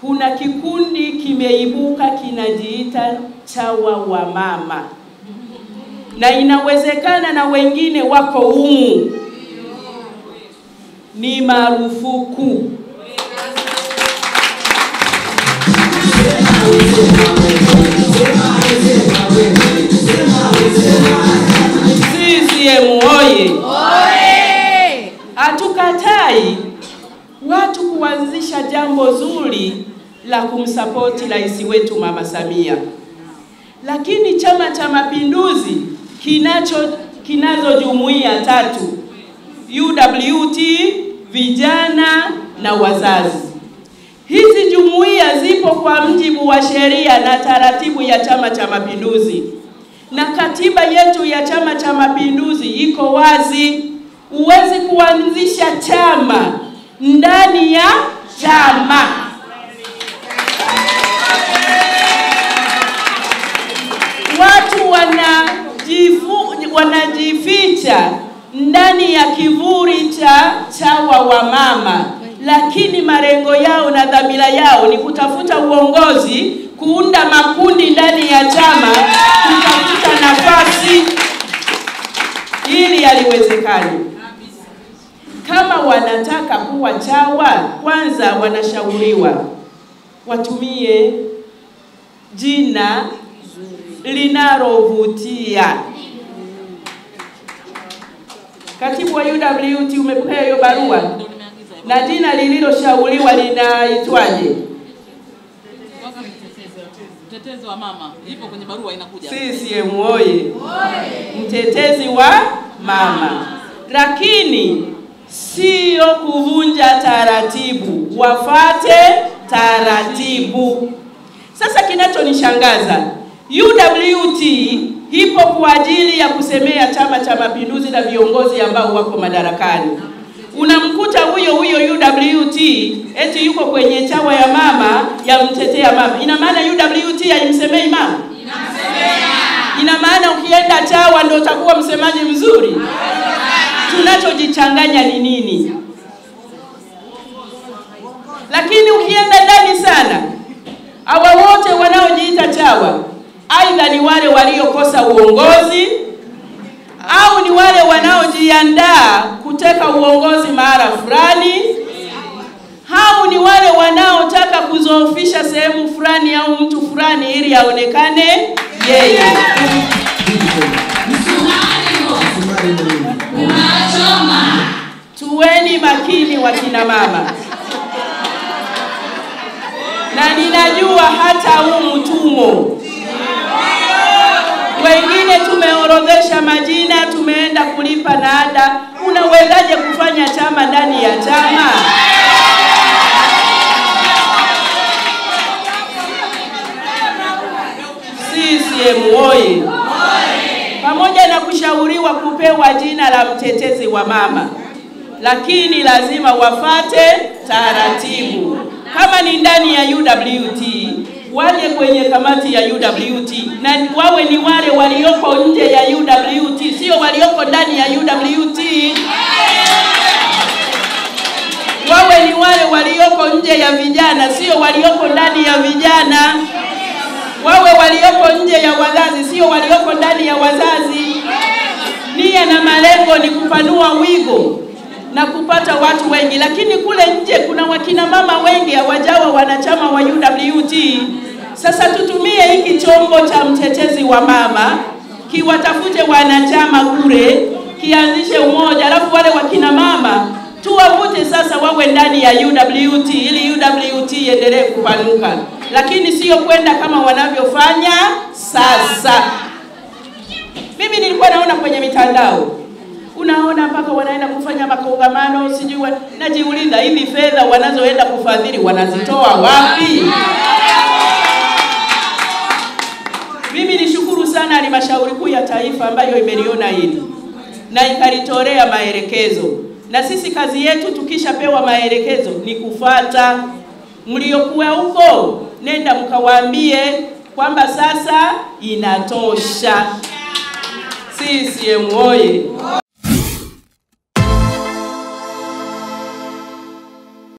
kuna kikundi kimeibuka kinajiita chawa wa mama, na inawezekana na wengine wako umu Ni marufuku. CCM oye! Hatukatai watu kuanzisha jambo zuri la kumsapoti rais wetu Mama Samia, lakini Chama cha Mapinduzi kinacho kinazo jumuiya tatu UWT, vijana na wazazi. Hizi jumuiya zipo kwa mjibu wa sheria na taratibu ya Chama cha Mapinduzi, na katiba yetu ya Chama cha Mapinduzi iko wazi. Huwezi kuanzisha chama ndani ya chama. Watu wanajifu, wanajificha ndani ya kivuli cha chawa wa mama, lakini malengo yao na dhamira yao ni kutafuta uongozi, kuunda makundi ndani ya chama, kutafuta nafasi. ili haliwezekani. Wanataka kuwa chawa, kwanza wanashauriwa watumie jina linalovutia. Katibu wa UWT, umepokea hiyo barua? Na jina lililoshauriwa linaitwaje? Mtetezi wa mama ipo kwenye barua inakuja. CCM oye! Mtetezi wa mama, lakini sio kuvunja taratibu, wafate taratibu. Sasa kinachonishangaza UWT ipo kwa ajili ya kusemea Chama cha Mapinduzi na viongozi ambao wako madarakani. Unamkuta huyo huyo UWT eti yuko kwenye chawa ya mama ya mtetea mama. Ina maana UWT haimsemei mama? Ina maana ukienda chawa ndio utakuwa msemaji mzuri? Tunachojichanganya ni nini? Lakini ukienda ndani sana, hawa wote wanaojiita chawa aidha ni wale waliokosa uongozi au ni wale wanaojiandaa kuteka uongozi mahala fulani au ni wale wanaotaka kuzoofisha sehemu fulani au mtu fulani ili aonekane yeye. Tuweni makini wakina mama, na ninajua hata humu tumo wengine tumeorodhesha majina, tumeenda kulipa na ada. Unawezaje kufanya chama ndani ya chama? CCM oye! Pamoja na kushauriwa kupewa jina la mtetezi wa mama, lakini lazima wafate taratibu. Kama ni ndani ya UWT waje kwenye kamati ya UWT na wawe ni wale walioko nje ya UWT, sio walioko ndani ya UWT. Wawe ni wale walioko nje ya vijana, sio walioko ndani ya vijana. Wawe walioko nje ya wazazi, sio walioko ndani ya wazazi. Nia na malengo ni kupanua wigo na kupata watu wengi, lakini kule nje kuna wakina mama wengi hawajawa wanachama wa UWT. Sasa tutumie hiki chombo cha mtetezi wa mama, kiwatafute wanachama kule, kianzishe umoja, alafu wale wakina mama tuwavute sasa wawe ndani ya UWT ili UWT iendelee kupanuka, lakini sio kwenda kama wanavyofanya sasa. Mimi nilikuwa naona kwenye mitandao unaona mpaka wanaenda kufanya makongamano sijui wa... najiuliza hivi fedha wanazoenda kufadhili wanazitoa wapi? Mimi nishukuru sana halmashauri kuu ya taifa ambayo imeliona hili na ikalitolea maelekezo, na sisi kazi yetu tukishapewa maelekezo ni kufata. Mliokuwa huko, nenda mkawaambie kwamba sasa inatosha. CCM oye!